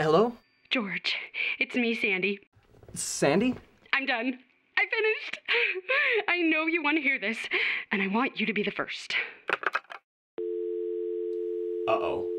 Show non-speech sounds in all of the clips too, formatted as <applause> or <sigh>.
Hello? George, it's me, Sandy. Sandy? I'm done. I finished. <laughs> I know you want to hear this, and I want you to be the first. Uh oh.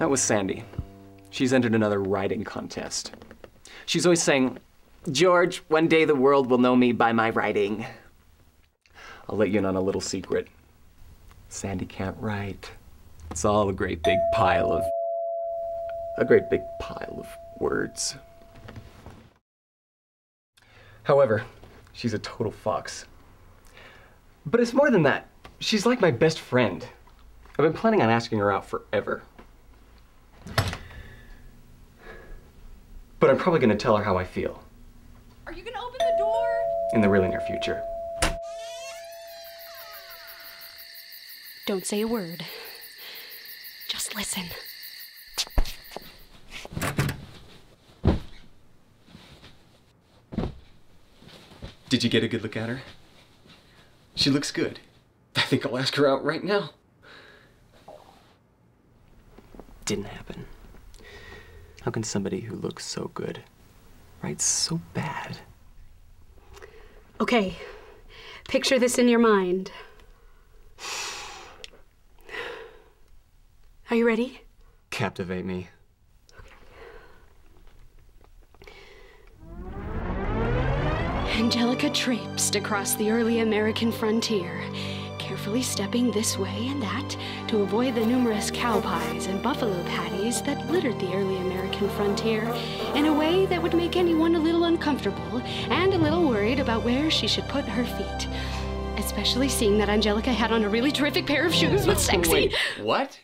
That was Sandy. She's entered another writing contest. She's always saying, George, one day the world will know me by my writing. I'll let you in on a little secret. Sandy can't write. It's all a great big pile of. a great big pile of words. However, she's a total fox. But it's more than that. She's like my best friend. I've been planning on asking her out forever. But I'm probably gonna tell her how I feel Are you gonna open the door? in the really near future. Don't say a word. Just listen. Did you get a good look at her? She looks good. I think I'll ask her out right now. Didn't happen. How can somebody who looks so good write so bad? Okay, picture this in your mind. Are you ready? Captivate me. Angelica traipsed across the early American frontier, carefully stepping this way and that to avoid the numerous cow pies and buffalo patties that littered the early American frontier in a way that would make anyone a little uncomfortable and a little worried about where she should put her feet. Especially seeing that Angelica had on a really terrific pair of shoes with <laughs> sexy. Wait, what?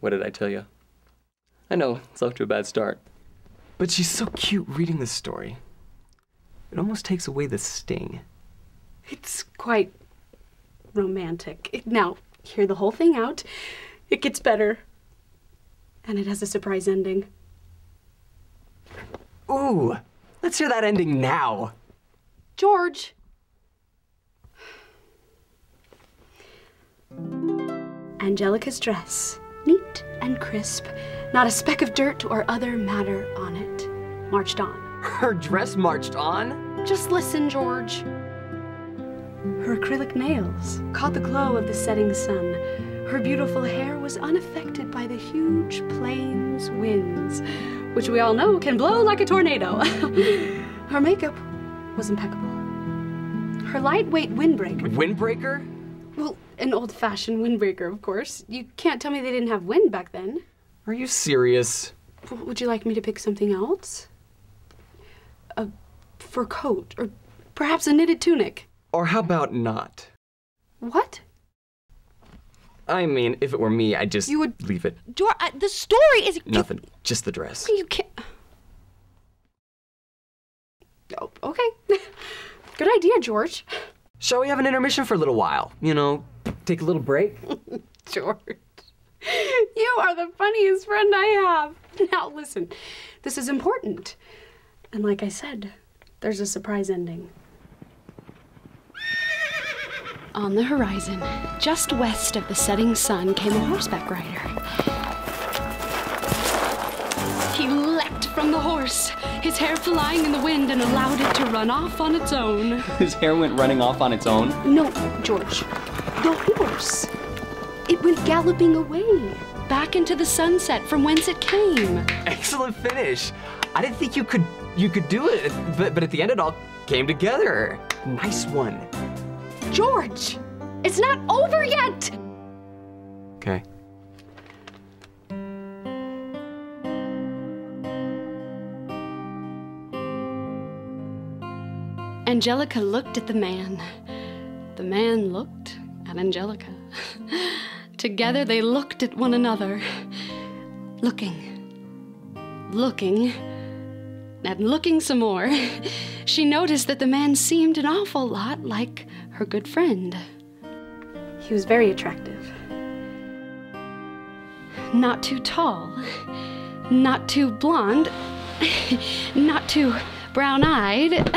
What did I tell you? I know, it's off to a bad start. But she's so cute reading this story. It almost takes away the sting. It's quite romantic. Now, hear the whole thing out. It gets better. And it has a surprise ending. Ooh, let's hear that ending now. George! Angelica's dress, neat and crisp, not a speck of dirt or other matter on it, marched on. Her dress marched on? Just listen, George. Her acrylic nails caught the glow of the setting sun. Her beautiful hair was unaffected by the huge plains winds, which we all know can blow like a tornado. <laughs> Her makeup was impeccable. Her lightweight windbreaker, Windbreaker? well, an old fashioned windbreaker, of course. You can't tell me they didn't have wind back then. Are you serious? Would you like me to pick something else? A fur coat, or perhaps a knitted tunic. Or how about not? What? I mean, if it were me, I'd just You would- leave it. George, uh, the story is. Nothing. Just the dress. You can't. Oh, okay. <laughs> Good idea, George. Shall we have an intermission for a little while? You know, take a little break? <laughs> George. You are the funniest friend I have. Now, listen, this is important. And like I said, there's a surprise ending. On the horizon, just west of the setting sun, came a horseback rider. He leapt from the horse, his hair flying in the wind, and allowed it to run off on its own. His hair went running off on its own? No, George. The horse. It went galloping away, back into the sunset from whence it came. Excellent finish. I didn't think you could you could do it, but but at the end it all came together. Nice one. George! It's not over yet! Okay. Angelica looked at the man. The man looked at Angelica. <laughs> Together they looked at one another. Looking, looking, And looking some more, <laughs> she noticed that the man seemed an awful lot like her good friend. He was very attractive. Not too tall, not too blonde, <laughs> not too brown eyed.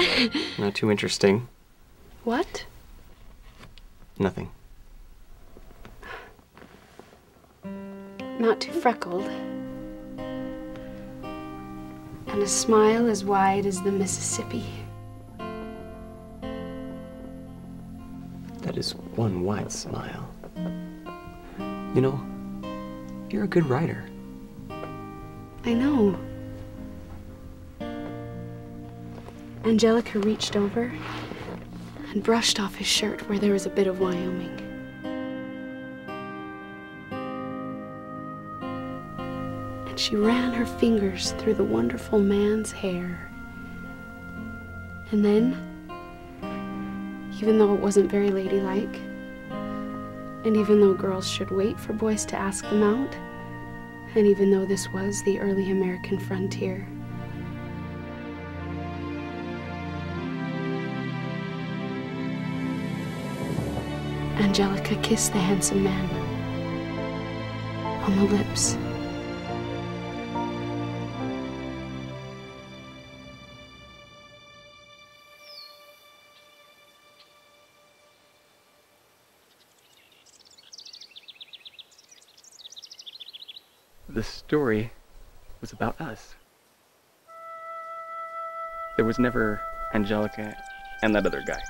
<laughs> Not too interesting. What? Nothing. Not too freckled. And a smile as wide as the Mississippi. That is one wide smile. You know, you're a good writer. I know. Angelica reached over and brushed off his shirt where there was a bit of Wyoming. And she ran her fingers through the wonderful man's hair. And then, even though it wasn't very ladylike, and even though girls should wait for boys to ask them out, and even though this was the early American frontier, Angelica kissed the handsome man on the lips. The story was about us. There was never Angelica and that other guy.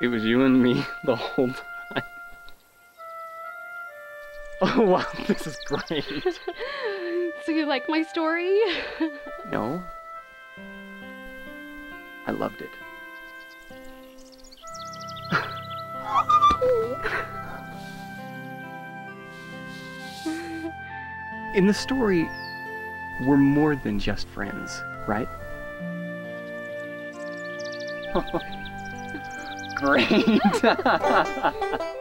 It was you and me <laughs> the whole time. <laughs> Oh wow, this is great. <laughs> So you like my story? No. I loved it. In the story, we're more than just friends, right? <laughs> Great. <laughs>